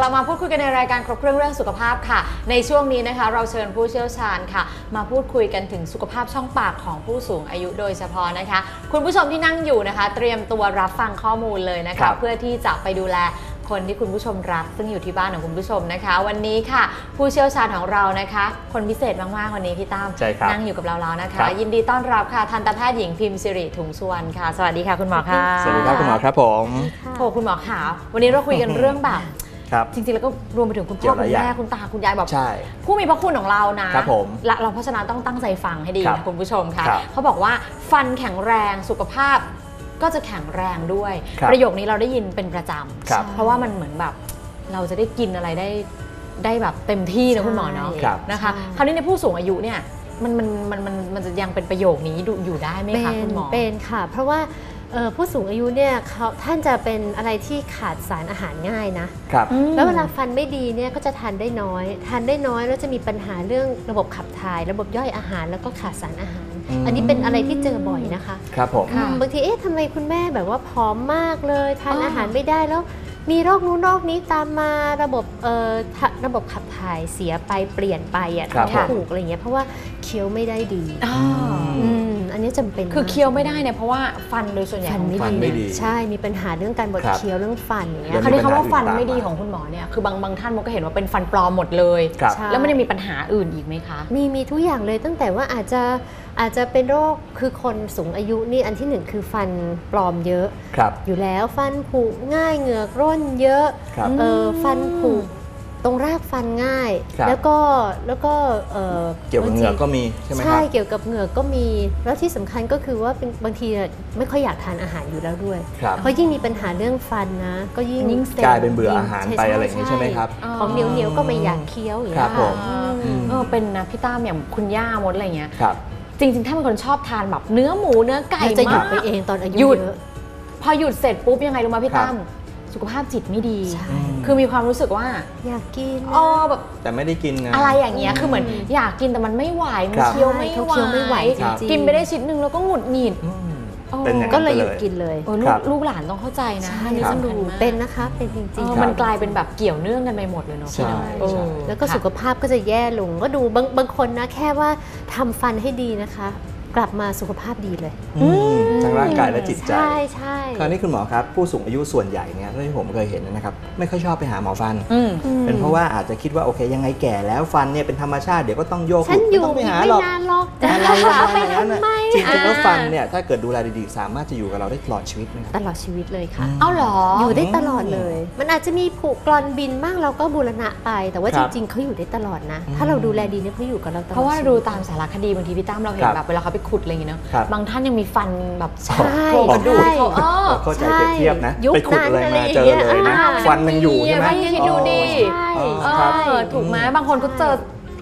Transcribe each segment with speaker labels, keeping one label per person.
Speaker 1: กลับมาพูดคุยกันในรายการครบเครื่องเรื่องสุขภาพค่ะ ในช่วงนี้นะคะ เราเชิญผู้เชี่ยวชาญค่ะ มาพูดคุยกันถึงสุขภาพช่องปากของผู้สูงอายุโดยเฉพาะนะคะ คุณผู้ชมที่นั่งอยู่นะคะ เตรียมตัวรับฟังข้อมูลเลยนะ
Speaker 2: ครั
Speaker 1: คะ
Speaker 2: บ
Speaker 1: เพื่อที่จะไปดูแลคนที่คุณผู้ชมรัก ซึ่งอยู่ที่บ้านของคุณผู้ชมนะคะ วันนี้ค่ะ ผู้เชี่ยวชาญของเรานะคะ คนพิเศษมากๆวันนี้พี่ตั้ม
Speaker 2: ใช่ครับ
Speaker 1: นั่งอยู่กับเราแล้วนะคะ
Speaker 2: ครับ
Speaker 1: ยินดีต้อนรับค่ะทันตแพทย์หญิงพิมพ์สิริถุงสุวรรณค่ะ สวัสดีค่ะคุณหมอค่ะ
Speaker 2: สวัสดีครับคุณหมอครับผม
Speaker 1: โอ้คุณหมอขาวันนี้เราคุยกันเรื่องแบบ
Speaker 2: ครับ
Speaker 1: จริงๆแล้วก็รวมไปถึงคุณ
Speaker 2: เกี่
Speaker 1: พ่
Speaker 2: ย
Speaker 1: อ
Speaker 2: วห
Speaker 1: คุ
Speaker 2: ลาย
Speaker 1: ณ
Speaker 2: อย่าง
Speaker 1: แม่คุณตาคุณยายแบบ
Speaker 2: ใช่
Speaker 1: ผู้มีพระคุณของเรานะครับ
Speaker 2: ผม
Speaker 1: และเราเพราะฉะนั้นต้องตั้งใจฟังให้ดี
Speaker 2: ครับ
Speaker 1: นะคุณผู้ชมค่ะ
Speaker 2: ครับ
Speaker 1: เขาบอกว่าฟันแข็งแรงสุขภาพก็จะแข็งแรงด้วย
Speaker 2: ครับ
Speaker 1: ประโยคนี้เราได้ยินเป็นประจ
Speaker 2: ครับำ
Speaker 1: เพราะว่ามันเหมือนแบบเราจะได้กินอะไรได้ได้แบบเต็มที่นะคุณหมอเนาะ
Speaker 2: ครับ
Speaker 1: นะคะ
Speaker 3: ใช่
Speaker 1: คราวนี้ในผู้สูงอายุเนี่ยมันมันมันมันมันจะยังเป็นประโยคนี้ดูอยู่ได้ไหม
Speaker 3: เป็
Speaker 1: คะ
Speaker 3: น
Speaker 1: คุณหมอ
Speaker 3: เป็นค่ะ เพราะว่าเอ่อ ผู้สูงอายุเนี่ยเขาท่านจะเป็นอะไรที่ขาดสารอาหารง่ายนะ
Speaker 2: ครับ
Speaker 1: อืม
Speaker 3: แล้วเวลาฟันไม่ดีเนี่ยก็จะทานได้น้อยทานได้น้อยแล้วจะมีปัญหาเรื่องระบบขับถ่าย ระบบย่อยอาหารแล้วก็ขาดสารอาหาร
Speaker 2: อืม
Speaker 3: อันนี้เป็นอะไรที่เจอบ่อยนะคะ
Speaker 2: ครับผม
Speaker 1: ค่ะ
Speaker 3: อืมบางทีเอ๊ะทำไมคุณแม่แบบว่าผอมมากเลย ทาน
Speaker 1: อ๋ออ
Speaker 3: อาหารไม่ได้แล้ว มีโรคนู้นโรคนี้ตามมาระบบเอ่อทะระบบขับถ่ายเสียไปเปลี่ยนไปอะ
Speaker 2: ครับ
Speaker 3: ท้อง
Speaker 2: ผม
Speaker 3: ผูกอะไรอย่างเงี้ยเพราะว่าเคี้ยวไม่ได้ดี
Speaker 1: อ่า
Speaker 3: อืมอันนี้จำเป็น
Speaker 1: คือ
Speaker 3: มาก
Speaker 1: เคี้ยวไม่ได้เนี่ยเพราะว่าฟันโดยส่วนใหญ่
Speaker 3: ฟัน
Speaker 1: ของ
Speaker 3: ไม่
Speaker 2: ฟันไม่
Speaker 3: ดี
Speaker 2: ดี
Speaker 3: ใช่มีปัญหาเรื่องการบด
Speaker 2: ครับ
Speaker 3: เคี้ยวเรื่องฟันอย่างเงี้ย
Speaker 2: เดี๋ยว
Speaker 1: คราวนี้
Speaker 2: มีปัญหา
Speaker 1: คำว่าฟัน
Speaker 2: อื่นตาม
Speaker 1: ไม่ดี
Speaker 2: มา
Speaker 1: ของคุณหมอเนี่ยคือบางบางท่านมันก็เห็นว่าเป็นฟันปลอมหมดเลย
Speaker 2: ครับ
Speaker 3: ใช่
Speaker 1: แล้วมันยังมีปัญหาอื่นอีกไหมคะ
Speaker 3: มีมีทุกอย่างเลยตั้งแต่ว่าอาจจะ อาจจะเป็นโรคคือคนสูงอายุนี่อันที่หนึ่งคือฟันปลอมเยอะ
Speaker 2: ครับ
Speaker 3: อยู่แล้วฟันผุง่ายเหงือกร่นเยอะ
Speaker 2: ครับ
Speaker 3: เออฟันผุตรงรากฟันง่าย
Speaker 2: ครับ
Speaker 3: แล้วก็แล้วก็เออ
Speaker 2: เกี่ยวกับเหงือกก็มีใช่ไหมค
Speaker 3: ใช่
Speaker 2: รับ
Speaker 3: เกี่ยวกับเหงือกก็มี แล้วที่สำคัญก็คือว่าเป็นบางทีอะไม่ค่อยอยากทานอาหารอยู่แล้วด้วย
Speaker 2: ครับ
Speaker 3: เพราะยิ่งมีปัญหาเรื่องฟันนะ ก็ยิ่ง
Speaker 1: ยิ่ง
Speaker 3: ซ็ง
Speaker 2: กลายเป็นเบื่ออาหารไป
Speaker 3: ใช่
Speaker 2: อะไรอย่างนี้ใช่ไหมครับ
Speaker 1: อ๋อ
Speaker 3: ของเหนียวเหนียวๆก็ไม่อยากเคี้ยวอย่าง
Speaker 2: ครั
Speaker 3: เงี้
Speaker 2: บ
Speaker 3: ย
Speaker 2: ผม
Speaker 1: อืม เออเป็นนะพี่ตั้มอย่างคุณย่ามดอะไรเงี้ย
Speaker 2: ครับ
Speaker 1: จริง ๆ ถ้าเป็นคนชอบทานแบบเนื้อหมูเนื้อไก่
Speaker 3: เราจะหยุ
Speaker 1: มา
Speaker 3: ด
Speaker 1: ก
Speaker 3: ไปเองตอนอายุ
Speaker 1: หยุด
Speaker 3: เยอะ
Speaker 1: พอหยุดเสร็จปุ๊บยังไงรู้ไหมพี่
Speaker 2: ครับ
Speaker 1: ตั้มสุขภาพจิตไม่ดี
Speaker 3: ใช่
Speaker 1: คือมีความรู้สึกว่า
Speaker 3: อยากกิน
Speaker 1: อ๋อแบบ
Speaker 2: แต่ไม่ได้กินนะ
Speaker 1: อะไรอย่างเงี้ย คือเหมือนอยากกินแต่มันไม่ไหว มัน
Speaker 2: ครับ
Speaker 1: เคี้ยวไม่
Speaker 3: ใช่เขา
Speaker 1: ไหว
Speaker 3: เคี้ยวไม่ไหวจริงๆ
Speaker 1: กินไปได้ชิ้นหนึ่งแล้วก็หงุดหงิด
Speaker 2: อืม
Speaker 1: อ๋อ
Speaker 2: เป็นอย่าง
Speaker 3: ก็เลยหยุด
Speaker 2: ไป
Speaker 3: กินเลย
Speaker 1: เออลู
Speaker 2: ครั
Speaker 1: ก
Speaker 2: บ
Speaker 1: ลูกหลานต้องเข้าใจนะ
Speaker 3: ใช่
Speaker 1: อันนี้
Speaker 2: ครับ
Speaker 1: สำคัญมาก
Speaker 3: เป็นนะคะเป็นจริง
Speaker 1: เออ
Speaker 3: ๆ
Speaker 1: มันกลายเป็นแบบเกี่ยวเนื่องกันไปหมดเลยเนาะ
Speaker 2: ใช่
Speaker 1: เออ
Speaker 2: ใช่
Speaker 3: แล้วก็
Speaker 1: ค่ะ
Speaker 3: สุขภาพก็จะแย่ลงก็ดูบางบางคนนะแค่ว่าทำฟันให้ดีนะคะ กลับมาสุขภาพดีเลย
Speaker 2: อืมทั้งร่างกายและจิตใจ
Speaker 3: ใช่ใช่
Speaker 2: คราวนี้คุณหมอครับ ผู้สูงอายุส่วนใหญ่เนี่ยที่ผมเคยเห็นนะครับ ไม่ค่อยชอบไปหาหมอฟัน
Speaker 1: อืม
Speaker 3: อืม
Speaker 2: เป็นเพราะว่าอาจจะคิดว่าโอเคยังไงแก่แล้วฟันเนี่ยเป็นธรรมชาติเดี๋ยวก็ต้องโยก
Speaker 3: ฉันอยู่
Speaker 2: ไม่ต้องไป
Speaker 3: อีก
Speaker 2: หา
Speaker 3: ไม่
Speaker 2: หรอก
Speaker 3: นานหรอก
Speaker 2: อะไรประมาณ
Speaker 3: ไป
Speaker 2: นั้น
Speaker 3: ทำ
Speaker 2: น่ะ
Speaker 3: ไม
Speaker 2: จริงๆแล้ว
Speaker 1: อ่า
Speaker 2: ฟันเนี่ยถ้าเกิดดูแลดีๆ สามารถจะอยู่กับเราได้ตลอดชีวิตนะครับ
Speaker 3: ตลอดชีวิตเลยค่ะ
Speaker 1: เอาเหรอ
Speaker 3: อ
Speaker 1: อยู่
Speaker 3: ได้ตลอดเลย มันอาจจะมีผุกรอนบินบ้างเราก็บูรณะไป แต่ว่า
Speaker 2: ค
Speaker 3: จ
Speaker 2: รับ
Speaker 3: ริงๆเขาอยู่ได้ตลอดนะ
Speaker 2: อืม
Speaker 3: ถ้าเราดูแลดีเนี่ยเขาอยู่กับเราตลอด
Speaker 1: เพราะว่า
Speaker 3: ชี
Speaker 1: ดู
Speaker 3: วิต
Speaker 1: ตามสารคดีบางทีพี่ตั้มเราเห็
Speaker 2: คนรับ
Speaker 1: แบบเวลาเขาไปขุดอะไรอย่างเงี้ยเนาะ
Speaker 2: ครับ
Speaker 1: บางท่านยังมีฟันแบบ
Speaker 3: ใช่
Speaker 1: โครงกระดูก
Speaker 3: ใช่
Speaker 1: เขาเออ
Speaker 2: เข้าใจเปรียบเทียบนะ
Speaker 3: ยุค
Speaker 2: ไปขุดอะไร
Speaker 3: นั้น
Speaker 2: มาเจอ
Speaker 3: อะไร
Speaker 2: เลย
Speaker 3: อย่างเงี้
Speaker 2: นะ
Speaker 3: ยอ่า
Speaker 2: ฟันยังอยู่ใช่ไหม
Speaker 1: ฟันยังอยู่ดี
Speaker 3: ใช่
Speaker 2: อ๋อ
Speaker 1: เอ
Speaker 2: ครับ
Speaker 1: อถูกไหมบางคนก็เจอ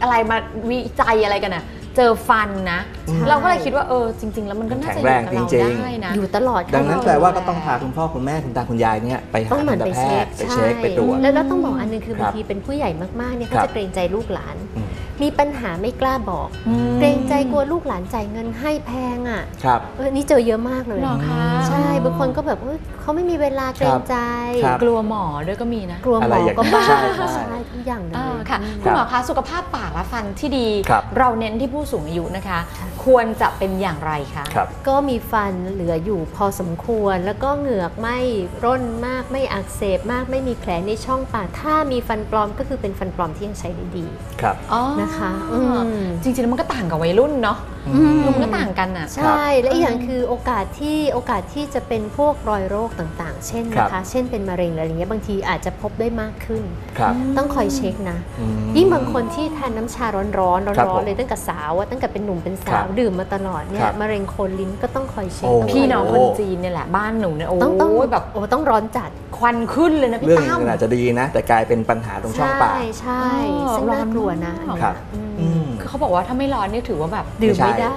Speaker 1: อะไรมาวิจัยอะไรกันอะเจอฟันนะ
Speaker 2: ใช่
Speaker 1: เราก็เลยคิดว่าเออจริง ๆ แล้วมันก็น่าจะอยู่กับเรา
Speaker 2: แข็งแรงจริงๆ
Speaker 1: ได้นะ
Speaker 3: อยู่ตลอด
Speaker 2: ดังนั้น
Speaker 3: ค่ะ
Speaker 2: แปลว่าก็ต้องพาคุณพ่อคุณแม่คุณตาคุณยายเนี่ยไปหา
Speaker 3: ต้องห
Speaker 2: ทั
Speaker 3: มัน
Speaker 2: นต
Speaker 3: ไป
Speaker 2: แพ
Speaker 3: เช็
Speaker 2: ท
Speaker 3: ค
Speaker 2: ย์ไปเช็คไปตรวจ
Speaker 3: แล้วแล้วต้องบอกอันหนึงคือ
Speaker 2: ครับ
Speaker 3: บางทีเป็นผู้ใหญ่มากๆเนี่ย
Speaker 2: ครั
Speaker 3: เขา
Speaker 2: บ
Speaker 3: จะเกรงใจลูกหลาน
Speaker 2: อืม
Speaker 3: มีปัญหาไม่กล้าบอก
Speaker 1: อืม
Speaker 3: เกรงใจกลัวลูกหลานจ่ายเงินให้แพงอะ
Speaker 2: ครับ
Speaker 3: เออนี่เจอเยอะมากเลย
Speaker 1: เหรอคะ
Speaker 3: ใช่บางคนก็แบบเอ้ยเขาไม่มีเวลาเกรงใจ
Speaker 2: ครับ
Speaker 1: กลัวหมอด้วยก็มีนะ
Speaker 3: กลัวห
Speaker 2: อะ
Speaker 3: ม
Speaker 2: ไร
Speaker 3: อ
Speaker 2: อย่าง
Speaker 3: ก็
Speaker 2: นั้น
Speaker 3: บ้า
Speaker 2: ใช่ใช่
Speaker 3: ใช่ทุกอย่างเลย
Speaker 1: อ่าค่ะ
Speaker 3: อืม
Speaker 1: คุณหมอคะสุขภาพปากและฟันที่ดี
Speaker 2: ครับ
Speaker 1: เราเน้นที่ผู้สูงอายุนะคะ ควรจะเป็นอย่างไรคะ
Speaker 2: ครับ
Speaker 3: ก็มีฟันเหลืออยู่พอสมควร แล้วก็เหงือกไม่ร่นมากไม่อักเสบมากไม่มีแผลในช่องปาก ถ้ามีฟันปลอมก็คือเป็นฟันปลอมที่ยังใช้ได้ดี
Speaker 2: ครับ
Speaker 1: อ๋อ
Speaker 3: นะคะอืม
Speaker 1: จริงๆแล้วมันก็ต่างกับวัยรุ่นเนาะ
Speaker 2: อืม
Speaker 1: มันก็ต่างกันอะ
Speaker 3: ใช่ และอีกอย่างคือโอกาสที่โอกาสที่จะเป็นพวกรอยโรคต่างๆ เช่นนะ
Speaker 2: ครั
Speaker 3: คะ
Speaker 2: บ
Speaker 3: เช่นเป็นมะเร็งอะไรอย่างเงี้ยบางทีอาจจะพบได้มากขึ้น
Speaker 2: ครับ
Speaker 3: ต้องคอยเช็คนะ
Speaker 2: อืม
Speaker 3: ยิ่งบางคนที่ทานน้ำชาร้อนๆร้อน
Speaker 2: ครับ
Speaker 3: ร้
Speaker 2: ผ
Speaker 3: อน
Speaker 2: ม
Speaker 3: เลยตั้งแต่สาวอะตั้งแต่เป็นหนุ่มเป็นสา
Speaker 2: ครั
Speaker 3: ว
Speaker 2: บ
Speaker 3: ดื่มมาตลอดเนี่
Speaker 2: ครั
Speaker 3: ย
Speaker 2: บ
Speaker 3: มะเร็งโคนลิ้นก็ต้องคอยเช็ค
Speaker 2: โอ้
Speaker 3: ต้อง
Speaker 1: พี่
Speaker 3: คอย
Speaker 1: น้องคนจีนเนี่ยแหละบ้านหนูเนี่ยโอ้
Speaker 3: ต้องต้อง
Speaker 1: ยแบบ
Speaker 3: โอ้ต้องร้อนจัด
Speaker 1: ควันขึ้นเลยนะพี่
Speaker 2: เรื่อง
Speaker 1: ตั้ม
Speaker 2: อื่นอาจจะดีนะ แต่กลายเป็นปัญหาตรงช่องปาก
Speaker 3: ใช่ใช่
Speaker 1: อ๋อ
Speaker 3: ซึ่งน่ากลัวนะ
Speaker 1: ร้อนมาก
Speaker 3: อัน
Speaker 2: ครั
Speaker 3: เนี้
Speaker 2: บ
Speaker 3: ยอืม
Speaker 2: อืม
Speaker 1: คือเขาบอกว่าถ้าไม่ร้อนนี่ถือว่าแบบ
Speaker 3: ดื่ม
Speaker 2: ไม่
Speaker 3: ไม่
Speaker 2: ใช่
Speaker 3: ได้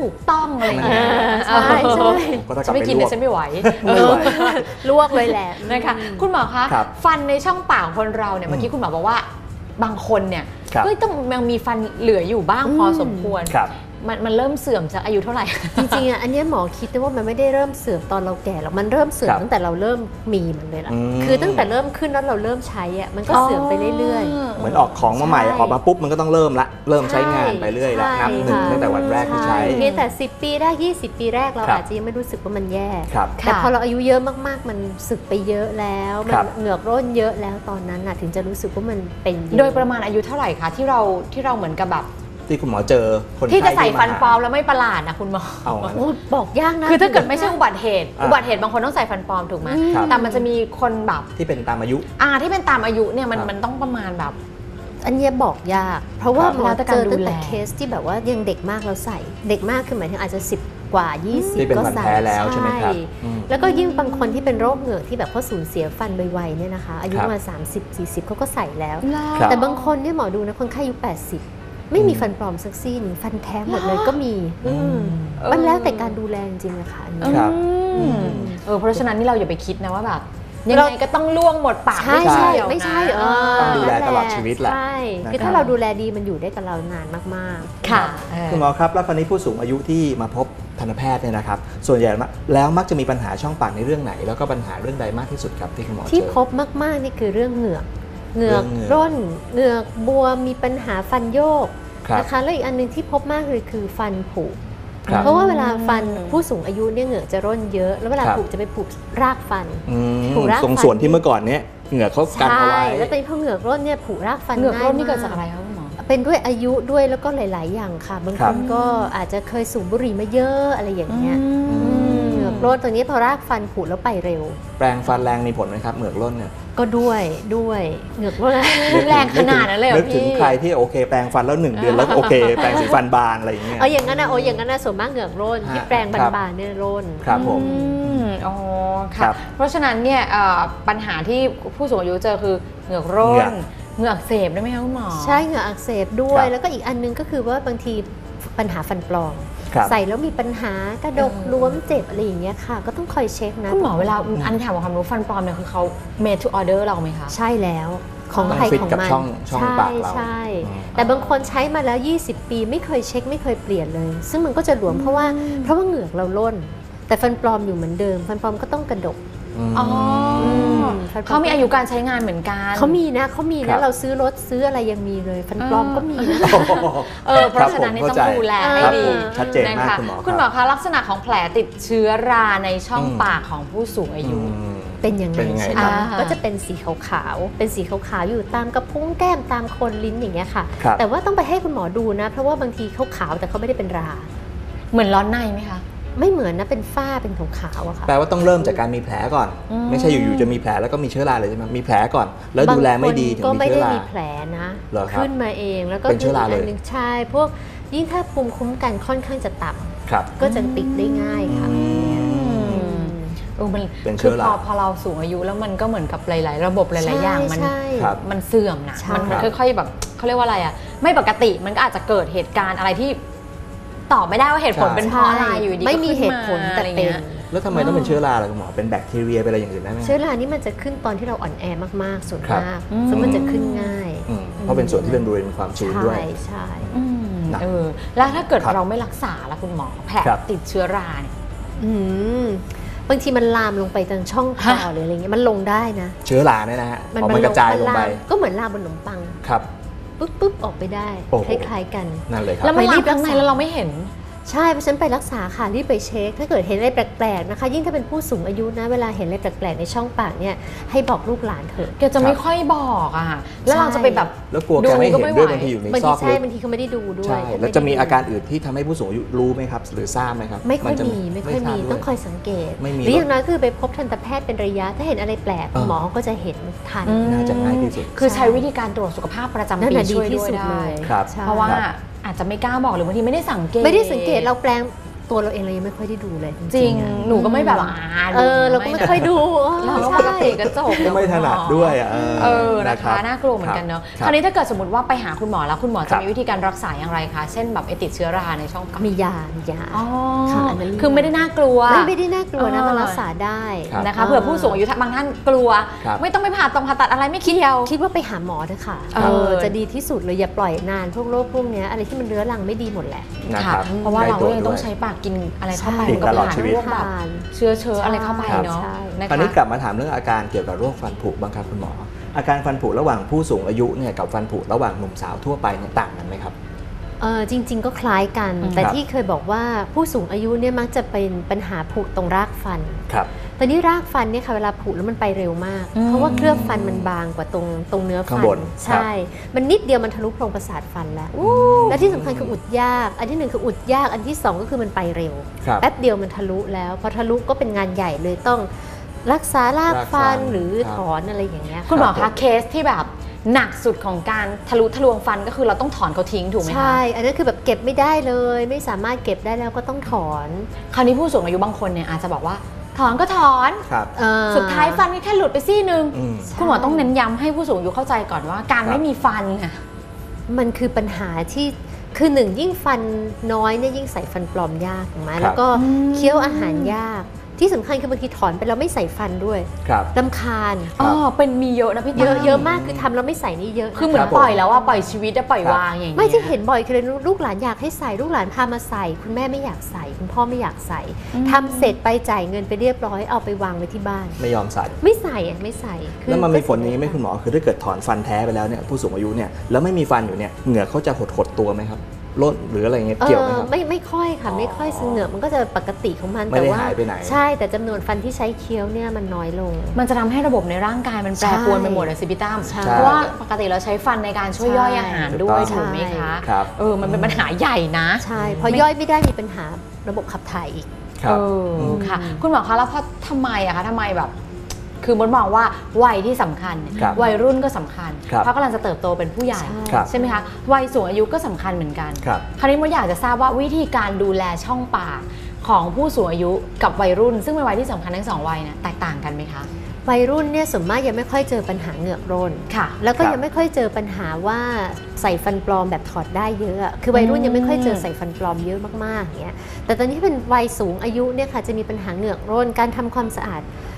Speaker 1: ถูกต้องอะไรอย่างเงี้ย
Speaker 3: ใช่ใช่
Speaker 2: ก็ต้องก
Speaker 1: ฉั
Speaker 2: ลั
Speaker 1: น
Speaker 2: บ
Speaker 1: ไม่
Speaker 2: ไป
Speaker 1: กิน
Speaker 2: ล
Speaker 1: เนี่
Speaker 2: วยก
Speaker 1: ฉันไม่ไหว
Speaker 2: ไม่ไหว
Speaker 3: ลวกเลยแหละ
Speaker 1: นะคะคุณหมอคะ
Speaker 2: ครับ
Speaker 1: ฟันในช่องปากของคนเราเนี่ยเมื่อกี้คุณหมอบอกว่าบางคนเนี่ย
Speaker 2: ครับ
Speaker 1: ก็ต้องยังมีฟันเหลืออยู่บ้างพอสมควร
Speaker 2: ครับ
Speaker 1: มันมันเริ่มเสื่อมจากอายุเท่าไหร่
Speaker 3: จริงๆอะอันเนี้ยหมอคิดนะว่ามันไม่ได้เริ่มเสื่อมตอนเราแก่หรอกมันเริ่มเสื่อม
Speaker 2: ครับ
Speaker 3: ตั้งแต่เราเริ่มมีมันเลยล่ะ
Speaker 2: อืม
Speaker 3: คือตั้งแต่เริ่มขึ้นแล้วเราเริ่มใช้อะมันก็เสื่อมไปเรื่อย
Speaker 2: เหมือนออกของมาใหม่
Speaker 3: ใช่
Speaker 2: ออกมาปุ๊บมันก็ต้องเริ่มละเริ่มใช้งานไปเรื่อยละ
Speaker 3: ใช่
Speaker 2: นับหนึ่ง
Speaker 3: ค่ะ
Speaker 2: ตั้งแต่วันแรกที่ใช้
Speaker 3: เพียงแต่ 10 ปีแรก 20 ปีแรกเรา
Speaker 2: ครับ
Speaker 3: อาจจะยังไม่รู้สึกว่ามันแย่
Speaker 2: ครับ
Speaker 3: แต่
Speaker 1: ค่ะ
Speaker 3: พอเราอายุเยอะมากๆ มันสึกไปเยอะแล้วมั
Speaker 2: ครั
Speaker 3: น
Speaker 2: บ
Speaker 3: เหงือกร่นเยอะแล้วตอนนั้นน่ะถึงจะรู้สึกว่ามันเป็นเยอะ
Speaker 1: โดยประมาณอายุเท่าไหร่คะที่เราที่เราเหมือนกับแบบ
Speaker 2: ที่คุณหมอเจอคนไข้
Speaker 1: ที่จะใส่ฟันปลอม
Speaker 2: ที่า
Speaker 1: แล้วไม่ประหลาดนะคุณหมอ
Speaker 2: เอางั้น
Speaker 3: โอ้บอกยากนะ
Speaker 1: คือถ้าเกิดไม่ใช่อุบัติเหตุ
Speaker 2: อ่า
Speaker 1: อุบัติเหตุบางคนต้องใส่ฟันปลอมถูกไหม
Speaker 2: ครับ
Speaker 1: แต่มันจะมีคนแบบ
Speaker 2: ที่เป็นตามอายุ
Speaker 1: อ่าที่เป็นตามอายุเนี่ยมัน
Speaker 2: ครับ
Speaker 1: มันต้องประมาณแบบ
Speaker 3: อันเนี้ยบอกยาก เพราะว่า
Speaker 2: ครับ
Speaker 3: หมอ
Speaker 1: แล้วแต่
Speaker 3: เจ
Speaker 1: การ
Speaker 3: อ
Speaker 1: ดู
Speaker 3: ตั้งแต่
Speaker 1: แล
Speaker 3: เคสที่แบบว่ายังเด็กมากเราใส่ เด็กมากคือหมายถึงอาจจะ 10 กว่า20
Speaker 2: ที่เป็น
Speaker 3: ก็
Speaker 2: ฟัน
Speaker 3: ใส่
Speaker 2: แท้แล้วใช่ไหมครับอืม
Speaker 3: แล้วก็ยิ่งบางคนที่เป็นโรคเหงือกที่แบบเขาสูญเสียฟันไวๆเนี่ยนะคะ อายุ
Speaker 2: ครับ
Speaker 3: มา 30 40 เขาก็ใส่แล้ว
Speaker 2: ครับ
Speaker 3: แต่บางคนเนี่ยหมอดูนะคนไข้อายุ 80 ไม่มีฟันปลอมสักซี่หนึ่งฟันแท้หมดเลยก็มี
Speaker 2: อืม
Speaker 3: มันแล้วแต่การดูแลจริงๆนะคะอันนี้
Speaker 2: ครับ
Speaker 1: อืม
Speaker 2: อืม
Speaker 1: เออเพราะฉะนั้นนี่เราอย่าไปคิดนะว่าแบบยัง
Speaker 3: เรา
Speaker 1: ไงก็ต้องล่วงหมดปาก
Speaker 3: ใช่
Speaker 1: ไม่
Speaker 3: ใช่
Speaker 1: เกี่ยวนะ
Speaker 3: ไม่ใช่เออ
Speaker 2: ต้องดูแล
Speaker 3: นั่นหะ
Speaker 2: ตลอดชีวิตแหละ
Speaker 3: ใช่
Speaker 2: นะครับ
Speaker 3: คือถ้าเราดูแลดีมันอยู่ได้กับเรานานมากๆ
Speaker 1: ค่ะเออ
Speaker 2: คุณหมอครับแล้วคราวนี้ผู้สูงอายุที่มาพบทันตแพทย์เนี่ยนะครับ ส่วนใหญ่แล้วมักจะมีปัญหาช่องปากในเรื่องไหน แล้วก็ปัญหาเรื่องใดมากที่สุดครับที่คุณหมอเจอ
Speaker 3: ที่พบมากๆนี่คือเรื่องเหงือก เหงือก
Speaker 2: เรื่องเหงือก
Speaker 3: ร่นเหงือกบวมมีปัญหาฟันโยก
Speaker 2: ครับ
Speaker 3: นะคะแล้วอีกอันหนึงที่พบมากเลยคือฟันผุ
Speaker 2: ครับ
Speaker 3: เพราะว่าเวลาฟันผู้สูงอายุเนี่ยเหงือกจะร่นเยอะ แล้วเวลา
Speaker 2: ครับ
Speaker 3: ผุจะไปผุรากฟัน
Speaker 2: อืม
Speaker 3: ถูกราก
Speaker 2: ตรง
Speaker 3: ฟัน
Speaker 2: ส่วนที่เมื่อก่อนเนี้ยเหงือกเขากันเอา
Speaker 3: ใช่
Speaker 2: ไว้
Speaker 3: แล้วตอนนี้พอเหงือกร่นเนี่ยผุรากฟัน
Speaker 1: เหงือก
Speaker 3: ง่าย
Speaker 1: ร่นนี่
Speaker 3: ม
Speaker 1: เกิดจากอะไรคะคุณหมอ
Speaker 3: เป็นด้วยอายุด้วยแล้วก็หลาย ๆ อย่างค่ะบาง
Speaker 2: ค
Speaker 3: ครับนก็อาจจะเคยสูบบุหรี่มาเยอะอะไรอย่างเงี้ย
Speaker 2: อืม
Speaker 3: เหงือก ร่นตัวนี้พอรากฟันผุแล้วไปเร็ว
Speaker 2: แปรงฟันแรงมีผลไหมครับเหงือกร่นเนี่ย
Speaker 3: ก็ด้วยด้วยเหงือกร่น
Speaker 1: แรงขนาดนั้นเลยเหรอ
Speaker 2: นึกถึง
Speaker 1: พี่
Speaker 2: ใครที่โอเคแปรงฟันแล้วหนึ่งเดือนแล้วโอเค แปรงสีฟันบานอะไรอย่างเงี้ย
Speaker 3: เอาอย่างนั้นนะโอ้อย่างนั้นนะส่วนมากเหงือกร่น
Speaker 2: ฮะ
Speaker 3: ที่แปรง
Speaker 2: ครับ
Speaker 3: บานๆเนี่ยร่น
Speaker 2: ครับผม
Speaker 1: อืมอ๋อ
Speaker 2: ครั
Speaker 1: ค่ะ
Speaker 2: บ
Speaker 1: เพราะฉะนั้นเนี่ยเอ่อปัญหาที่ผู้สูงอายุเจอคือเหงือกร่
Speaker 2: เหงือก
Speaker 1: นเหงือกอักเสบได้ไหมคะคุณหมอ
Speaker 3: ใช่เหงือกอักเสบด้วย
Speaker 2: ครับ
Speaker 3: แล้วก็อีกอันนึงก็คือว่าบางทีปัญหาฟันปลอม
Speaker 2: ครับ
Speaker 3: ใส่แล้วมีปัญหากระดก
Speaker 1: เออ
Speaker 3: ล้วมเจ็บอะไรอย่างเงี้ยค่ะ ก็ต้องคอยเช็คนะ
Speaker 1: คุณหมอเวลาอันนี้ถามความรู้ฟันปลอมเนี่ยคือเขา made to order เราไหมคะ
Speaker 3: ใช่แล้วของ
Speaker 2: ต้อง
Speaker 3: ใคร
Speaker 2: ฟิต
Speaker 3: ของ
Speaker 2: กับ
Speaker 3: มัน
Speaker 2: ช่องช่อง
Speaker 3: ใช่
Speaker 2: ปากเรา
Speaker 3: ใช่
Speaker 2: อืม
Speaker 3: แต่บางคนใช้มาแล้ว 20 ปีไม่เคยเช็คไม่เคยเปลี่ยนเลย ซึ่งมันก็จะหลวมเพราะว่าเพราะว่าเหงือกเราล่นแต่ฟันปลอมอยู่เหมือนเดิม ฟันปลอมก็ต้องกระดก
Speaker 2: ม
Speaker 1: อ๋ออ
Speaker 3: ม
Speaker 1: เขามีอายุการใช้งานเหมือนกัน
Speaker 3: เขามีนะเขามี
Speaker 2: ครั
Speaker 3: นะ
Speaker 2: บ
Speaker 3: เราซื้อรถซื้ออะไรยังมีเลย ฟันปลอมก็มีนะ
Speaker 1: เออเพราะฉะนั้นนี่
Speaker 2: คบ
Speaker 1: ต้อง
Speaker 2: ผม
Speaker 1: ดูแลให้
Speaker 2: ครับ
Speaker 1: ดี
Speaker 2: ผมชัดเจนมากะะคุณหมอ
Speaker 1: คุณหมอคะลักษณะของแผลติดเชื้อราในช่อง
Speaker 2: อืม
Speaker 1: ปากของผู้สูงอายุ
Speaker 2: อืม
Speaker 3: เป็นยังไง
Speaker 2: เป็นยังไง
Speaker 3: ใช่ไหม
Speaker 1: อ่า
Speaker 3: ก็จะเป็นสีขาวๆ เป็นสีขาวๆ อยู่ตามกระพุ้งแก้มตามโคนลิ้นอย่างเงี้ยค่ะ
Speaker 2: ครับ
Speaker 3: แต่ว่าต้องไปให้คุณหมอดูนะ เพราะว่าบางทีเขาขาวแต่เขาไม่ได้เป็นรา
Speaker 1: เหมือนร้อนในไหมคะ
Speaker 3: ไม่เหมือนนะเป็นฝ้าเป็นขาวๆอะค่ะ
Speaker 2: แปลว่าต้องเริ่มจากการมีแผลก่อน
Speaker 1: อืม
Speaker 2: ไม่ใช่อยู่ๆจะมีแผลแล้วก็มีเชื้อราเลยใช่ไหมมีแผลก่อน แล้วดูแลไม่ดีถึง
Speaker 3: ก็
Speaker 2: มี
Speaker 3: ไม่
Speaker 2: เชื้อ
Speaker 3: ได้
Speaker 2: รา
Speaker 3: มีแผลนะ
Speaker 2: เหรอครับ
Speaker 3: ขึ้นมาเองแล้วก็
Speaker 2: เป็นเชื้อราเลย
Speaker 3: กนหนึ่งใช่พวกยิ่งถ้าภูมิคุ้มกันค่อนข้างจะต่
Speaker 2: ครับำ
Speaker 3: ก็จะติดได้ง่ายค่ะ
Speaker 2: อืม
Speaker 1: เออมัน
Speaker 2: เป็นเชื้
Speaker 1: คือ
Speaker 2: อ
Speaker 1: พ
Speaker 2: รา
Speaker 1: อพอเราสูงอายุแล้วมันก็เหมือนกับหลาย ๆ ระบบหลาย ๆ อย่างมัน
Speaker 3: ใช่
Speaker 2: ครับ
Speaker 1: มันเสื่อมนะ
Speaker 3: ใช่
Speaker 1: มันมันค่อย ๆ แบบเขาเรียกว่าอะไรอะ ไม่ปกติมันก็อาจจะเกิดเหตุการณ์อะไรที่ ตอบไม่ได้ว่าเหตุผล
Speaker 2: ใช่
Speaker 1: เป็นเพราะอะไรอยู่ดีก็
Speaker 3: ไม่มี
Speaker 1: ขึ้น
Speaker 3: เหตุผลแต่
Speaker 1: อะไร
Speaker 3: เป็น
Speaker 1: งี้ย
Speaker 2: แล้วทำไมต้องเป็นเชื้อราล่ะคุณหมอเป็นแบคทีเรียเป็นอะไรอย่างอื่นได้ไหม
Speaker 3: เชื้อรานี่มันจะขึ้นตอนที่เราอ่อนแอมากๆส่วน
Speaker 2: ครับ
Speaker 3: มาก
Speaker 1: อืม
Speaker 3: ซึ่งมันจะขึ้นง่าย
Speaker 2: อืมเพราะเป็นส่วนที่เป็นบริเวณความชื้นด้วย
Speaker 3: ใช่ใช่
Speaker 1: อืม
Speaker 2: นะ
Speaker 1: เออแล้วถ้าเกิด
Speaker 2: ครับ
Speaker 1: เราไม่รักษาล่ะคุณหมอแผล
Speaker 2: ครับ
Speaker 1: ติดเชื้อราเนี่ย
Speaker 3: อืมบางทีมันลามลงไปทางช่องคอ
Speaker 1: ฮะ
Speaker 3: หรืออะไรเงี้ยมันลงได้นะ
Speaker 2: เชื้อราเนี่ยนะฮะออกมันกระจายลงไป
Speaker 3: มันก็เหมือนลามบนขนมปัง
Speaker 2: ครับ
Speaker 3: ปุ๊บปุ๊บออกไปได้
Speaker 2: โอ้โห
Speaker 3: คล้ายๆกัน
Speaker 2: นั่นเลยครั
Speaker 1: แล้ว
Speaker 2: บ
Speaker 1: มัน
Speaker 3: ไปรี
Speaker 1: ลาม
Speaker 3: บรั
Speaker 1: ข้ากงใน
Speaker 3: ษา
Speaker 1: แล้วเราไม่เห็น
Speaker 3: ใช่เพราะฉะนันไปรักษาค่ะรีบไปเช็ค ถ้าเกิดเห็นอะไรแปลกๆนะคะ ยิ่งถ้าเป็นผู้สูงอายุนะ เวลาเห็นอะไรแปลกๆในช่องปากเนี่ยให้บอกลูกหลานเถอะ
Speaker 1: แกจะไม่ค่อยบอกอะ แล้วเราจะไปแบบ
Speaker 2: แล้วกลัวแกไม่
Speaker 1: ดูก็
Speaker 2: เห็น
Speaker 1: ไม่
Speaker 2: ด้วย
Speaker 1: ไหว
Speaker 2: บางทีอยู่ใน
Speaker 3: บาง
Speaker 2: ซ
Speaker 3: ที
Speaker 2: อก
Speaker 3: ใช่
Speaker 2: ลึก
Speaker 3: บางทีเขาไม่ได้ดูด้วย
Speaker 2: ใช่
Speaker 3: เขา
Speaker 2: แล้วจะมี
Speaker 3: ไได้ดู
Speaker 2: อาการอื่นที่ทำให้ผู้สูงอายุรู้ไหมครับ หรือทราบไหมครับ
Speaker 3: ไม่ค่อย
Speaker 2: นจะ
Speaker 3: มีไม่ค่อย
Speaker 2: ทรา
Speaker 3: มี
Speaker 2: บด้ว
Speaker 3: ต้องคอยสังเกต
Speaker 2: ไม่มี
Speaker 3: หรืออย่างน้อยคือไปพบทันตแพทย์เป็นระยะ ถ้าเห็นอะไรแปลก
Speaker 2: อ่า
Speaker 3: หมอก็จะเห็นทัน
Speaker 1: อืม
Speaker 2: น่าจะง่ายที่สุด
Speaker 1: คือใช้
Speaker 3: ใช่
Speaker 1: วิธีการตรวจสุขภาพประจำ
Speaker 3: นั่น
Speaker 1: ปี
Speaker 3: แหะดี
Speaker 1: ช่วย
Speaker 3: ที่
Speaker 1: ด้วย
Speaker 3: สุดเล
Speaker 1: ได้
Speaker 3: ย
Speaker 2: ครับ
Speaker 3: ใช่
Speaker 1: เพราะว่า อาจจะไม่กล้าบอกหรือบางทีไม่ได้สังเกต
Speaker 3: ไม่ได้สังเกตเราแปลง ตัวเราเองเรายังไม่ค่อยได้ดูเลย
Speaker 1: จริง
Speaker 3: ๆอะ
Speaker 1: หนูก็ไม่แบบอ่า
Speaker 3: เออ เราก็ไม่ค่อยดู
Speaker 1: เราก็
Speaker 3: ใช่
Speaker 1: ปกติกระจก
Speaker 2: ก็ไม่ถนัดด้วยอะ
Speaker 1: เออ
Speaker 2: นะ
Speaker 1: นะ
Speaker 2: ครั
Speaker 1: คะ
Speaker 2: บ
Speaker 1: น่ากลัวเหมือนกันเนอะ
Speaker 2: ค
Speaker 1: ครับราวนี้ถ้าเกิดสมมติว่าไปหาคุณหมอแล้วคุณหมอ
Speaker 2: ครั
Speaker 1: จะ
Speaker 2: บ
Speaker 1: มีวิธีการรักษาอย่างไรคะ เช่นแบบไอติดเชื้อราในช่องปาก
Speaker 3: มียา มียา
Speaker 1: อ๋อ
Speaker 3: ค่ะอันนั้น
Speaker 1: คือไม่ได้น่ากลัว
Speaker 3: ไม่ไม่ได้น่ากลัวนะ
Speaker 1: เออ
Speaker 3: มันรักษาได้
Speaker 2: ครับ
Speaker 1: นะคะเผื่อผู้สูงอายุบางท่านกลัว
Speaker 2: ครับ
Speaker 1: ไม่ต้องไปผ่าตรงผ่าตัดอะไรไม่เกี่ยว
Speaker 3: คิดว่าไปหาหมอเถอะค่ะ
Speaker 1: เออ
Speaker 3: เออจะดีที่สุดเลยอย่าปล่อยนานพวกโรคพวกเนี้ยอะไรที่มันเรื้อรังไม่ดีหมดแหละ
Speaker 2: นะครับ
Speaker 1: เพราะว่าเรา
Speaker 2: ใกล้
Speaker 1: ก็
Speaker 2: ตัว
Speaker 1: ยังต้อง
Speaker 2: ด้วย
Speaker 1: ใช้ปากกินอะไรเข้าไป
Speaker 3: ใช่
Speaker 1: มันก็
Speaker 2: ตลอด
Speaker 1: ผ่าน
Speaker 2: ชีวิต
Speaker 1: พวกแบบ
Speaker 3: ทาน
Speaker 1: เชื้อเชื้ออะไรเข้าไป
Speaker 3: ครับ
Speaker 1: เนาะ
Speaker 3: ใช่
Speaker 1: นะ
Speaker 2: คราว
Speaker 1: คะ
Speaker 2: นี้กลับมาถามเรื่องอาการเกี่ยวกับโรคฟันผุบ้างครับคุณหมอ อาการฟันผุระหว่างผู้สูงอายุเนี่ยกับฟันผุระหว่างหนุ่มสาวทั่วไปเนี่ยต่างกันไหมครับ
Speaker 3: เออจริง ๆ ก็คล้ายกัน
Speaker 1: อืม
Speaker 3: แต่
Speaker 2: ครับ
Speaker 3: ที่เคยบอกว่าผู้สูงอายุเนี่ยมักจะเป็นปัญหาผุตรงรากฟัน
Speaker 2: ครับ
Speaker 3: ตอนนี้รากฟันเนี่ยค่ะเวลาผุแล้วมันไปเร็วมาก
Speaker 1: อืม
Speaker 3: เพราะว่าเคลือบฟันมันบางกว่าตรงตรงเนื้อ
Speaker 2: ข้า
Speaker 3: ฟั
Speaker 2: งบน
Speaker 3: ใช่ มันนิดเดียวมันทะลุโพรงประสาทฟันแล้วและที่สำคัญคืออุดยาก อันที่หนึ่งคืออุดยากอันที่สองก็คือมันไปเร็ว
Speaker 2: ครับ
Speaker 3: แป๊บเดียวมันทะลุแล้วพอทะลุก็เป็นงานใหญ่เลยต้องรักษาราก
Speaker 2: รากฟั
Speaker 3: ฟั
Speaker 2: น
Speaker 3: นหรือ
Speaker 2: ครับ
Speaker 3: ถอนอะไรอย่างเงี้ย
Speaker 1: คุณหมอ
Speaker 2: ครั
Speaker 1: คะ
Speaker 2: บผม
Speaker 1: เคสที่แบบ หนักสุดของการทะลุทะลวงฟันก็คือเราต้องถอนเขาทิ้งถูกไหมคะ
Speaker 3: ใช่ อันนั้นคือแบบเก็บไม่ได้เลย ไม่สามารถเก็บได้แล้วก็ต้องถอน
Speaker 1: คราวนี้ผู้สูงอายุบางคนเนี่ยอาจจะบอกว่า ถอนก็ถอน
Speaker 2: ครับ
Speaker 3: เอ่อ
Speaker 1: สุดท้ายฟันก็แค่หลุดไปซี่หนึ่ง
Speaker 2: อืม
Speaker 1: คุณหมอต้องเน้นย้ำให้ผู้สูงอายุเข้าใจก่อนว่า การ
Speaker 2: ครับ
Speaker 1: ไม่มีฟันน่ะ
Speaker 3: มันคือปัญหาที่คือหนึ่งยิ่งฟันน้อยเนี่ยยิ่งใส่ฟันปลอมยากถูกไหม
Speaker 2: ครับ
Speaker 3: แล้วก็
Speaker 1: อืม
Speaker 3: เคี้ยวอาหารยาก ที่สำคัญคือบางทีถอนไปแล้วไม่ใส่ฟันด้วย
Speaker 2: ครับ
Speaker 3: ลำคาญ
Speaker 2: ครับ
Speaker 1: อ๋อเป็นมีเยอะนะพี่
Speaker 3: เยอะ
Speaker 1: ตั้ม
Speaker 3: เยอะมากคือทำแล้วไม่ใส่นี่เยอะนะ
Speaker 1: คือเหมือ
Speaker 2: ครั
Speaker 1: น
Speaker 2: บผม
Speaker 1: ปล่อยแล้วว่าปล่อยชีวิตอะปล่อย
Speaker 2: ครับ
Speaker 1: วางอย่างเงี้ย
Speaker 3: ไม่ที่เห็นบ่อยคือลูกหลานอยากให้ใส่ลูกหลานพามาใส่ คุณแม่ไม่อยากใส่ คุณพ่อไม่อยากใส่
Speaker 1: อืม
Speaker 3: ทำเสร็จไปจ่ายเงินไปเรียบร้อยเอาไปวางไว้ที่บ้าน
Speaker 2: ไม่ยอมใส่
Speaker 3: ไม่ใส่อะไม่ใส่คือ
Speaker 2: แล้วมันมีผลอย่างนี้ไหมคุณหมอคือถ้าเกิดถอนฟันแท้ไปแล้วเนี่ยผู้สูงอายุเนี่ยแล้วไม่มีฟันอยู่เนี่ยเหงือกเขาจะหดหดๆตัวไหมครับ ล่นหรืออะไรเงี้ย
Speaker 3: เอ
Speaker 2: เกี่ยวไหม
Speaker 3: อ
Speaker 2: ครับ
Speaker 3: ไม่ไม่ค่อยค่ะ
Speaker 2: อ๋อ
Speaker 3: ไม่ค่อยสงเหงือกมันก็จะปกติของมัน
Speaker 2: ไม่
Speaker 3: แต่
Speaker 2: ได้
Speaker 3: ว่า
Speaker 2: หายไปไหน
Speaker 3: ใช่แต่จำนวนฟันที่ใช้เคี้ยวเนี่ยมันน้อยลง
Speaker 1: มันจะทำให้ระบบในร่างกายมันแปรปรวนไปหมดเลยสิพี่ตั้ม
Speaker 3: ใช่
Speaker 1: เพราะว่าปกติเราใช้ฟันในการช่วยย่อยอาหารด้วย
Speaker 2: ใช่
Speaker 1: ถูกไหมคะ
Speaker 2: ครับ
Speaker 1: เออมันเป็นปัญหาใหญ่นะ
Speaker 3: ใช่พอย่อยไม่ได้มีปัญหาระบบขับถ่ายอีก
Speaker 2: ครับ
Speaker 1: เอออ
Speaker 2: ม
Speaker 1: ค่ะ คุณหมอคะแล้วเพราะทำไมอะคะทำไมแบบ คือมดมองว่าวัยที่สำคัญเนี่ย
Speaker 2: ครับ
Speaker 1: วัยรุ่นก็สำคัญ
Speaker 2: ครับ
Speaker 1: เพราะกำลังจะเติบโตเป็นผู้ใหญ่
Speaker 3: ใช่
Speaker 2: ครับ
Speaker 1: ใช่ไหมคะ วัยสูงอายุก็สำคัญเหมือนกัน
Speaker 2: ครับ
Speaker 1: คราวนี้มดอยากจะทราบว่าวิธีการดูแลช่องปากของผู้สูงอายุกับวัยรุ่น ซึ่งเป็นวัยที่สำคัญทั้งสองวัยเนี่ยแตกต่างกันไหมคะ
Speaker 3: วัยรุ่นเนี่ยส่วนมากยังไม่ค่อยเจอปัญหาเหงือกร่น
Speaker 1: ค่ะ
Speaker 3: แล้วก็
Speaker 2: ครับ
Speaker 3: ยังไม่ค่อยเจอปัญหาว่าใส่ฟันปลอมแบบถอดได้เยอะอะคือวัยรุ่นยังไม่ค่อยเจอใส่ฟันปลอมเยอะมากๆอย่างเงี้ย แต่ตอนนี้ที่เป็นวัยสูงอายุเนี่ยค่ะจะมีปัญหาเหงือกร่น การทำความสะอาดเอ่อ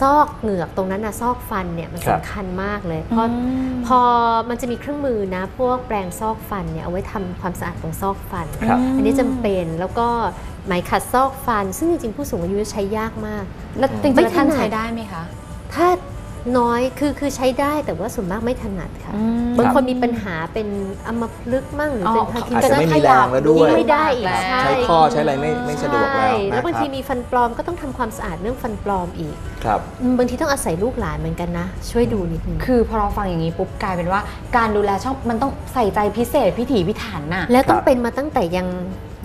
Speaker 3: ซอกเหงือกตรงนั้นนะซอกฟันเนี่ยมัน
Speaker 2: ครับ
Speaker 3: สำคัญมากเลย เพราะ
Speaker 1: อืม
Speaker 3: พอมันจะมีเครื่องมือนะ พวกแปรงซอกฟันเนี่ยเอาไว้ทำความสะอาดตรงซอกฟัน
Speaker 2: ครับ
Speaker 3: อันนี้จำเป็นแล้วก็ไหมขัดซอกฟัน ซึ่งจริงๆผู้สูงอายุใช้ยากมาก
Speaker 1: แล้วจริงๆ
Speaker 3: ไม่
Speaker 1: แล้วท่าน
Speaker 3: ถนัด
Speaker 1: ใช้ได้ไหมคะ
Speaker 3: ถ้า น้อยคือคือใช้ได้แต่ว่าส่วนมากไม่ถนัดค่ะ บางคนมีปัญหาเป็นอัมพฤกษ์มั่งหรือเป็น
Speaker 1: อ๋อ
Speaker 3: พาร์กินสัน
Speaker 2: อาจจะไม่มีแรงแล้วด้วย
Speaker 3: ยิ่งไม่ได้อีก
Speaker 1: แล้ว
Speaker 3: ใช่
Speaker 2: ใช้ข้อใช้อะไรไม่ไม่สะดวกแล้ว
Speaker 3: ใช่
Speaker 2: นะ
Speaker 3: แล้วครับบางทีมีฟันปลอมก็ต้องทำความสะอาดเรื่องฟันปลอมอีก
Speaker 2: ครับ
Speaker 3: อืมบางทีต้องอาศัยลูกหลานเหมือนกันนะ ช่วยดูนิดนึง
Speaker 1: คือพอเราฟังอย่างนี้ปุ๊บกลายเป็นว่า การดูแลช่องมันต้องใส่ใจพิเศษพิถีพิถันน่ะ
Speaker 3: แล้วต้อง
Speaker 2: ครับ
Speaker 3: เป็นมาตั้งแต่ยัง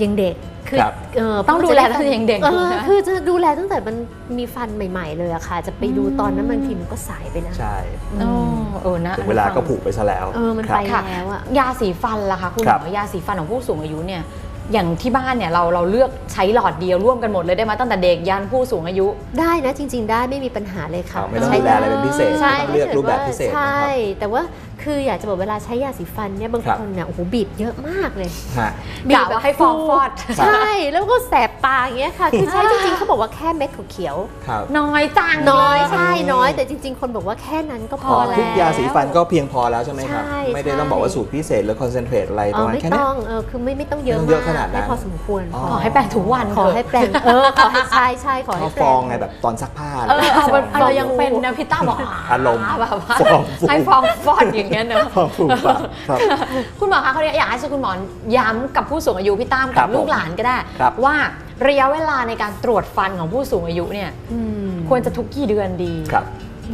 Speaker 3: ยังเด็กคือ
Speaker 2: ครับ
Speaker 1: ต้องดูแลตั้งแต่ยังเด็ก
Speaker 3: เออ
Speaker 1: ถูกไหม
Speaker 3: คือจะดูแลตั้งแต่มันมีฟันใหม่ ๆ เลยอะค่ะ จะไปดูตอนนั้นบางทีมันก็สายไปนะ
Speaker 2: ใช่
Speaker 1: เออเออนะ
Speaker 2: ถึงเวลาก็ผูกไปซะแล้ว
Speaker 3: เออมัน
Speaker 2: ครับ
Speaker 3: ไป
Speaker 1: ค่ะ
Speaker 3: แล้วอะ
Speaker 1: ยาสีฟันล่ะคะคุณห
Speaker 2: ครั
Speaker 1: ม
Speaker 2: บ
Speaker 1: อยาสีฟันของผู้สูงอายุเนี่ยอย่างที่บ้านเนี่ยเราเราเลือกใช้หลอดเดียวร่วมกันหมดเลยได้ไหมตั้งแต่เด็กยันผู้สูงอายุ
Speaker 3: ได้นะจริง ๆ ได้ไม่มีปัญหาเลยค่ะ
Speaker 2: อ๋อไม่ต้อง
Speaker 3: ใช้
Speaker 2: ดูแลอะไรเป็นพิเศษ
Speaker 3: ใช่
Speaker 2: ไม่ต้องเลือกรูปแบบพิเศษ
Speaker 3: ใช่
Speaker 2: นะครับ
Speaker 3: แต่ว่า คืออยากจะบอกเวลาใช้ยาสีฟันเนี่ยบาง
Speaker 2: ครับ
Speaker 3: คนเนี่ยโอ้โหบีบเยอะมากเลย
Speaker 2: ฮะ
Speaker 3: บีบ
Speaker 1: กะว่าให้ฟองฟอด
Speaker 3: ใช่แล้วก็แสบตาอย่างเงี้ยค่ะคือใช้จริงๆเขาบอกว่าแค่เม็ดเขียว
Speaker 2: ครับ
Speaker 1: น้อยจัง
Speaker 3: ๆน้อย
Speaker 1: เล
Speaker 3: ใช่น้อยแต่จริง ๆ คนบอกว่าแค่นั้นก็พอ
Speaker 2: อ๋อ
Speaker 3: แล้ว
Speaker 2: ทุกยาสีฟันก็เพียงพอแล้วใช่ไหมครับ
Speaker 3: ใช่
Speaker 2: ไม่ได้
Speaker 3: ใช่
Speaker 2: ต้องบอกว่าสูตรพิเศษหรือคอนเซนเทรตอะไร
Speaker 3: เอ
Speaker 2: ประ
Speaker 3: อ
Speaker 2: มาณ
Speaker 3: ไม่
Speaker 2: แค่เนี้
Speaker 3: ต้
Speaker 2: ย
Speaker 3: องเออคือไม่ไม่ต้องเยอะ
Speaker 2: ไม่ต้อง
Speaker 3: มาก
Speaker 2: เยอะขนาดนั้น
Speaker 3: ให้พอสมควร
Speaker 2: อ๋อ
Speaker 1: ขอให้แปรงทุกวัน
Speaker 3: ขอ
Speaker 1: เถะ
Speaker 3: ให้แปรงเออขอให้ใช่ใช่ขอ
Speaker 2: ช
Speaker 3: ให้
Speaker 2: อบ
Speaker 3: แป
Speaker 2: ฟ
Speaker 3: ร
Speaker 2: อง
Speaker 3: ง
Speaker 2: ไงแบบตอนซักผ้า
Speaker 1: เออเอา
Speaker 2: ฟ
Speaker 1: เป็
Speaker 2: อนง
Speaker 1: เรายังเป็นนะพี่ต้าบอก
Speaker 2: อารมณ์
Speaker 1: แบบว่า
Speaker 2: ฟองฟู
Speaker 1: ให้ฟองฟอดอย่างเงี้ยเนอะ
Speaker 2: ฟองฟูปากครับ
Speaker 1: คุณหมอคะเขาวนี้อยากให้คุณหมอย้ำกับผู้สูงอายุพี่ตั้ม
Speaker 2: ครั
Speaker 1: กับบลูก
Speaker 2: ผม
Speaker 1: หลานก็ได้
Speaker 2: ครับ
Speaker 1: ว่าระยะเวลาในการตรวจฟันของผู้สูงอายุเนี่ย
Speaker 3: อืม
Speaker 1: ควรจะทุกกี่เดือนดี
Speaker 2: ครับ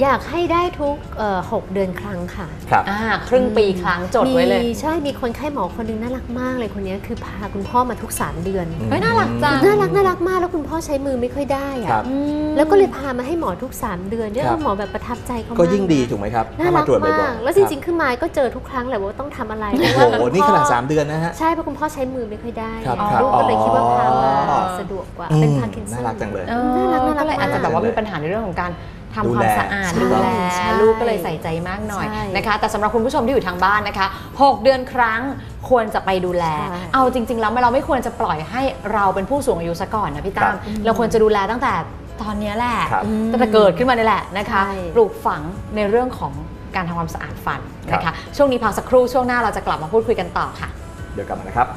Speaker 3: อยากให้ได้ทุกเอ่อหกเดือนครั้งค่ะ
Speaker 2: ครับ
Speaker 1: อ่าครึ่งปีครั้งจดไว้เลย
Speaker 3: มีใช่ มีคนไข้หมอคนหนึงน่ารักมากเลยคนนี้คือพาคุณพ่อมาทุก 3 เดือน
Speaker 2: อืม
Speaker 1: เฮ้ยน่ารักจัง
Speaker 3: น่ารักน่ารักมากแล้วคุณพ่อใช้มือไม่ค่อยได้อะครั
Speaker 2: บ
Speaker 1: อืม
Speaker 3: แล้วก็เลยพามาให้หมอทุก 3 เดือนเนี่ย
Speaker 2: ครับ
Speaker 3: หมอแบบประทับใจเขามาก
Speaker 2: ก็ยิ่งดีถูกไหมครับ
Speaker 3: น่า
Speaker 2: ถ้า
Speaker 3: รั
Speaker 2: มากตรวจบ่อยๆ
Speaker 3: แล้วจริงๆขึ้นมาก็เจอทุกครั้งแหละว่าต้องทำอะไรโอ้
Speaker 2: โหเพ
Speaker 3: ราะว่าคุณ
Speaker 2: นี่ขนาด
Speaker 3: พ่อ
Speaker 2: 3เดือนนะฮะ
Speaker 3: ใช่เพราะคุณพ่อใช้มือไม่ค่อยได้
Speaker 2: ครับ
Speaker 3: อะ
Speaker 2: ครับ
Speaker 3: ลูกก็เลยคิดว่าพามา
Speaker 2: อ๋อ
Speaker 3: สะดวกกว่า
Speaker 2: อืม
Speaker 3: เป็นพาร์กินสัน
Speaker 2: น่ารักจังเลย
Speaker 1: เออ
Speaker 3: น่ารักน่ารัก
Speaker 1: ก็เลยอาจจะแบบว่า
Speaker 2: เลย
Speaker 1: มีปัญหาในเรื่องของการ ทำ
Speaker 2: ดู
Speaker 1: ความ
Speaker 2: แล
Speaker 1: สะอาด
Speaker 3: ใช่
Speaker 1: ดูแล
Speaker 3: ใช่
Speaker 1: ลูกก็เลยใส่ใจมากหน่อย
Speaker 3: ใช่
Speaker 1: นะคะ แต่สำหรับคุณผู้ชมที่อยู่ทางบ้านนะคะ 6 เดือนครั้งควรจะไปดูแล
Speaker 3: ใช่
Speaker 1: เอาจริง ๆ แล้วเราไม่ควรจะปล่อยให้เราเป็นผู้สูงอายุซะก่อนนะพี่ตั้ม
Speaker 2: ครับ
Speaker 1: เราควรจะดูแลตั้งแต่ตอนเนี้ยแหละ
Speaker 2: ครับ
Speaker 1: ตั้งแต่เกิดขึ้นมานี่แหละนะคะ
Speaker 3: ใช่
Speaker 1: ปลูกฝังในเรื่องของการทำความสะอาดฟันนะ
Speaker 2: ครั
Speaker 1: คะ
Speaker 2: บ
Speaker 1: ช่วงนี้พักสักครู่ช่วงหน้าเราจะกลับมาพูดคุยกันต่อค่ะ
Speaker 2: เดี๋ยวกลับมานะครับ